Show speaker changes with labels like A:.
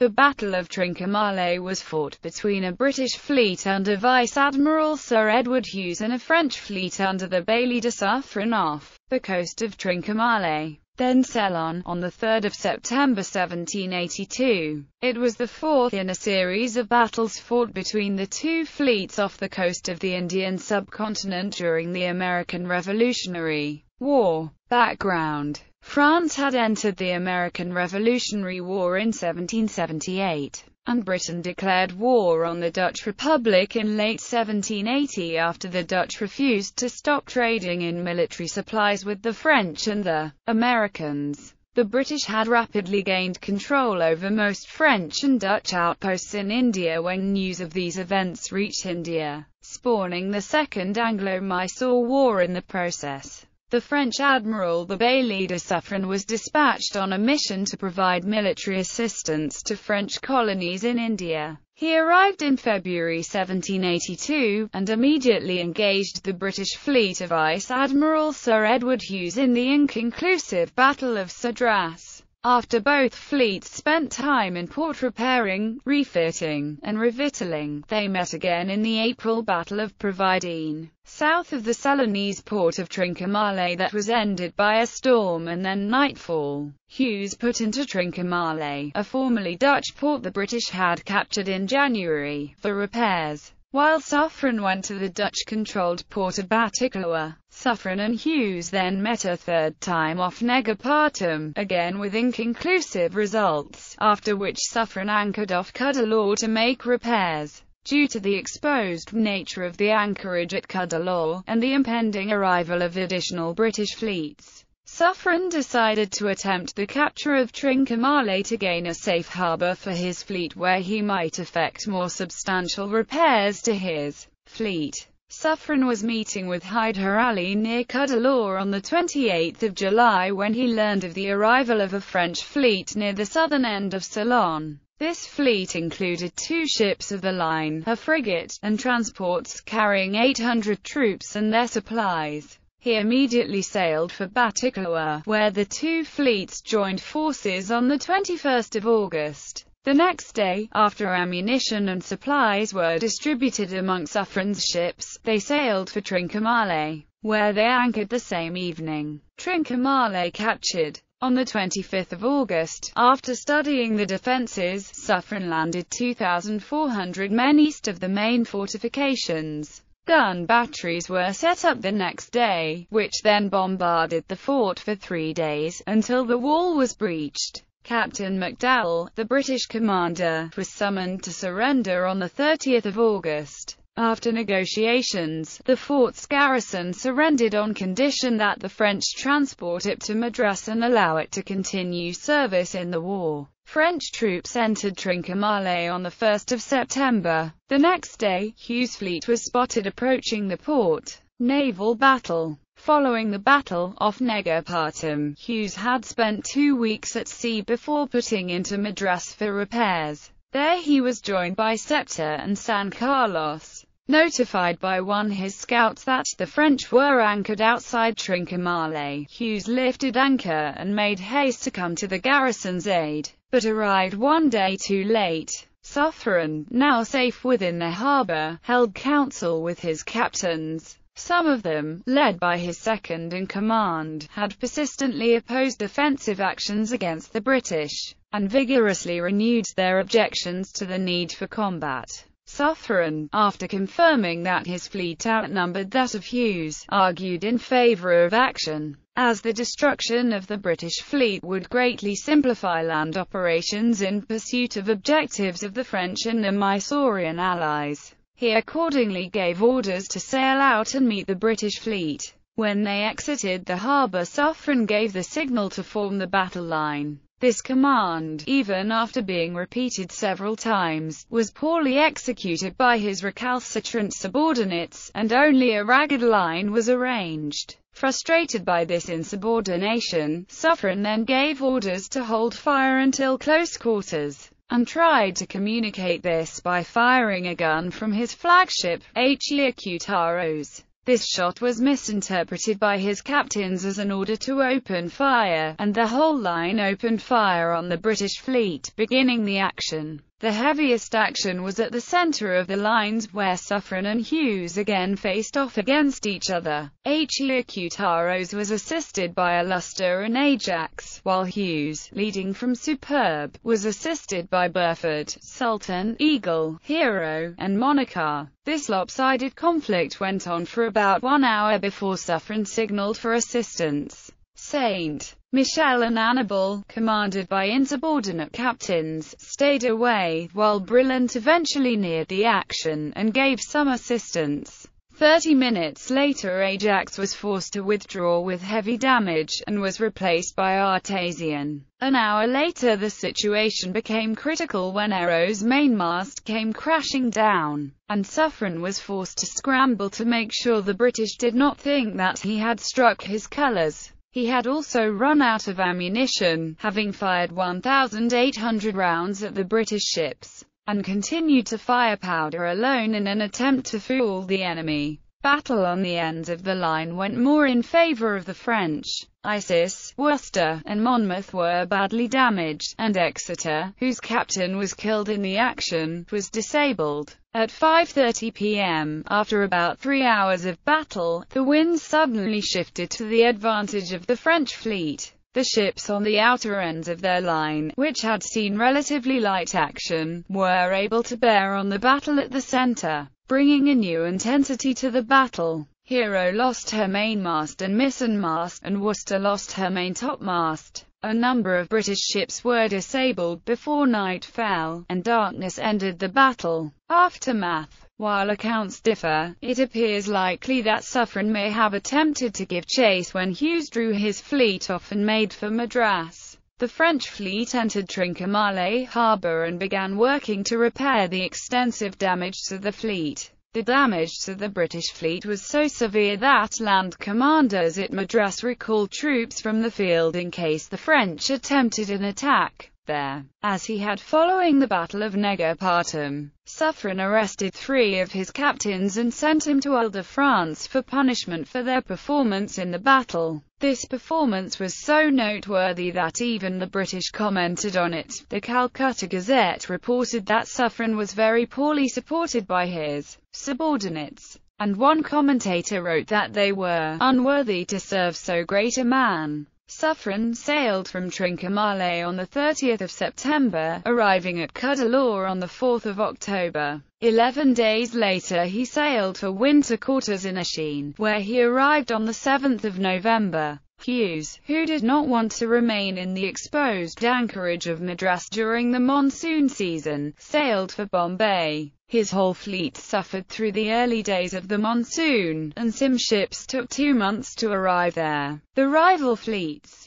A: The Battle of Trincomalee was fought between a British fleet under Vice Admiral Sir Edward Hughes and a French fleet under the Bailli de Suffren off the coast of Trincomalee then Ceylon, on 3 September 1782. It was the fourth in a series of battles fought between the two fleets off the coast of the Indian subcontinent during the American Revolutionary War. Background France had entered the American Revolutionary War in 1778 and Britain declared war on the Dutch Republic in late 1780 after the Dutch refused to stop trading in military supplies with the French and the Americans. The British had rapidly gained control over most French and Dutch outposts in India when news of these events reached India, spawning the Second Anglo-Mysore War in the process. The French admiral the Bailli de Suffren was dispatched on a mission to provide military assistance to French colonies in India. He arrived in February 1782, and immediately engaged the British fleet of Vice Admiral Sir Edward Hughes in the inconclusive Battle of Sadras. After both fleets spent time in port repairing, refitting, and revictualling, they met again in the April Battle of Providien, south of the Ceylonese port of Trincomalee that was ended by a storm and then nightfall. Hughes put into Trincomalee, a formerly Dutch port the British had captured in January, for repairs, while Suffren went to the Dutch-controlled port of Batticaloa. Suffren and Hughes then met a third time off Negapatam, again with inconclusive results, after which Suffren anchored off Cuddalore to make repairs. Due to the exposed nature of the anchorage at Cuddalore, and the impending arrival of additional British fleets, Suffren decided to attempt the capture of Trincomalee to gain a safe harbour for his fleet where he might effect more substantial repairs to his fleet. Suffren was meeting with Hyder Ali near Cuddalore on 28 July when he learned of the arrival of a French fleet near the southern end of Ceylon. This fleet included two ships of the line, a frigate, and transports carrying 800 troops and their supplies. He immediately sailed for Batticaloa, where the two fleets joined forces on 21 August. The next day, after ammunition and supplies were distributed among Suffren's ships, they sailed for Trincomalee, where they anchored the same evening. Trincomalee captured. On 25 August, after studying the defences, Suffren landed 2,400 men east of the main fortifications. Gun batteries were set up the next day, which then bombarded the fort for three days, until the wall was breached. Captain McDowell, the British commander, was summoned to surrender on 30 August. After negotiations, the fort's garrison surrendered on condition that the French transport it to Madras and allow it to continue service in the war. French troops entered Trincomalee on 1 September. The next day, Hughes' fleet was spotted approaching the port. Naval battle Following the battle off Negapatam, Hughes had spent two weeks at sea before putting into Madras for repairs. There he was joined by Ceuta and San Carlos. Notified by one of his scouts that the French were anchored outside Trincomalee, Hughes lifted anchor and made haste to come to the garrison's aid, but arrived one day too late. Suffren, now safe within the harbour, held council with his captains. Some of them, led by his second-in-command, had persistently opposed offensive actions against the British, and vigorously renewed their objections to the need for combat. Suffren, after confirming that his fleet outnumbered that of Hughes, argued in favour of action, as the destruction of the British fleet would greatly simplify land operations in pursuit of objectives of the French and the Mysorean allies. He accordingly gave orders to sail out and meet the British fleet. When they exited the harbour Suffren gave the signal to form the battle line. This command, even after being repeated several times, was poorly executed by his recalcitrant subordinates, and only a ragged line was arranged. Frustrated by this insubordination, Suffren then gave orders to hold fire until close quarters and tried to communicate this by firing a gun from his flagship, H. Kutaros. This shot was misinterpreted by his captains as an order to open fire, and the whole line opened fire on the British fleet, beginning the action. The heaviest action was at the center of the lines where Suffren and Hughes again faced off against each other. Héros was assisted by Illustre and Ajax, while Hughes, leading from Superb, was assisted by Burford, Sultan, Eagle, Hero, and Monarca. This lopsided conflict went on for about one hour before Suffren signaled for assistance. Saint Michel and Annibal, commanded by insubordinate captains, stayed away, while Brillant eventually neared the action, and gave some assistance. Thirty minutes later Ajax was forced to withdraw with heavy damage, and was replaced by Artésien. An hour later the situation became critical when Héro's mainmast came crashing down, and Suffren was forced to scramble to make sure the British did not think that he had struck his colours. He had also run out of ammunition, having fired 1,800 rounds at the British ships, and continued to fire powder alone in an attempt to fool the enemy. Battle on the ends of the line went more in favour of the French. Isis, Worcester, and Monmouth were badly damaged, and Exeter, whose captain was killed in the action, was disabled. At 5.30 p.m., after about three hours of battle, the wind suddenly shifted to the advantage of the French fleet. The ships on the outer ends of their line, which had seen relatively light action, were able to bear on the battle at the center, bringing a new intensity to the battle. Héro lost her mainmast and mizzenmast, and Worcester lost her maintopmast. A number of British ships were disabled before night fell, and darkness ended the battle. Aftermath While accounts differ, it appears likely that Suffren may have attempted to give chase when Hughes drew his fleet off and made for Madras. The French fleet entered Trincomalee harbour and began working to repair the extensive damage to the fleet. The damage to the British fleet was so severe that land commanders at Madras recalled troops from the field in case the French attempted an attack there, as he had following the Battle of Negapatam. Suffren arrested three of his captains and sent him to Ile-de-France for punishment for their performance in the battle. This performance was so noteworthy that even the British commented on it. The Calcutta Gazette reported that Suffren was very poorly supported by his subordinates, and one commentator wrote that they were unworthy to serve so great a man. Suffren sailed from Trincomalee on 30 September, arriving at Cuddalore on 4 October. Eleven days later he sailed for winter quarters in Acheen, where he arrived on 7 November. Hughes, who did not want to remain in the exposed anchorage of Madras during the monsoon season, sailed for Bombay. His whole fleet suffered through the early days of the monsoon, and some ships took two months to arrive there. The rival fleets